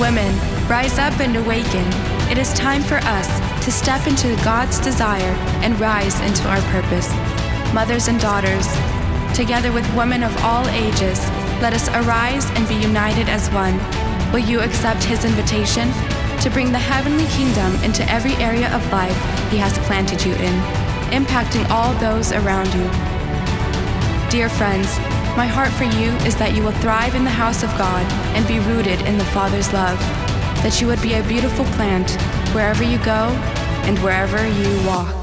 Women, rise up and awaken. It is time for us to step into God's desire and rise into our purpose. Mothers and daughters, together with women of all ages, let us arise and be united as one. Will you accept His invitation to bring the heavenly kingdom into every area of life He has planted you in, impacting all those around you? Dear friends, my heart for you is that you will thrive in the house of God and be rooted in the Father's love, that you would be a beautiful plant wherever you go and wherever you walk.